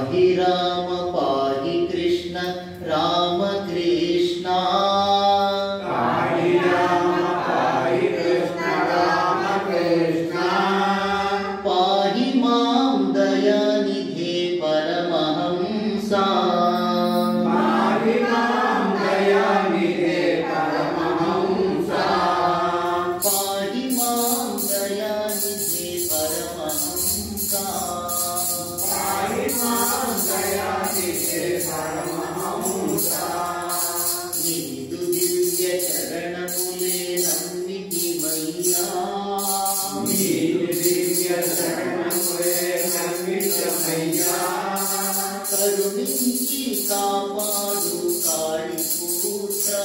Ahirama ुदिव्यचरणकुरे सन्मितिमय्या चकुरे संविधमय्यालुजिकामालु कालिपूषा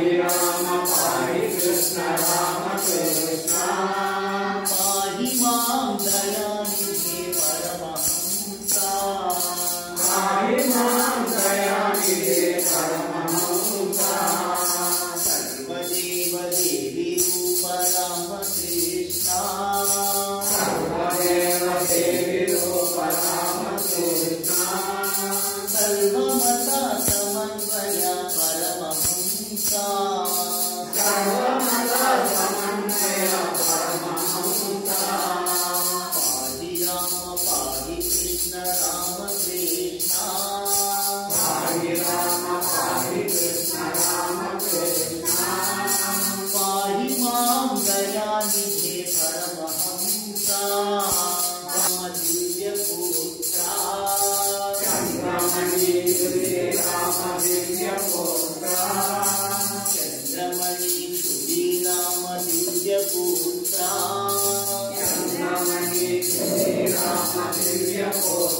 Shriram कारि कृष्ण राम च pessoas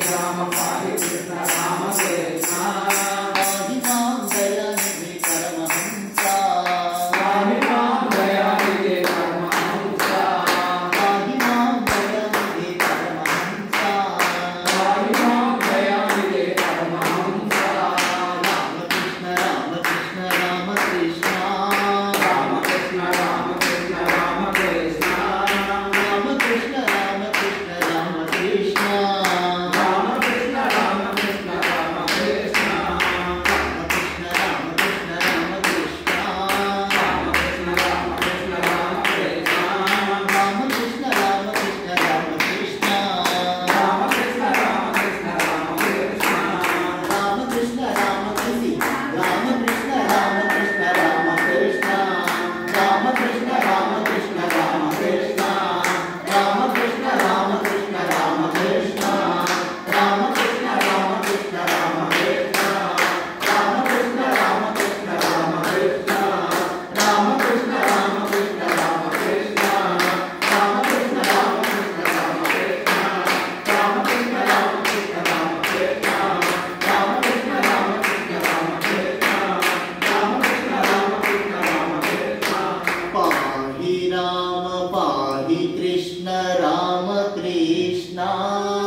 Rama Pai. Krishna.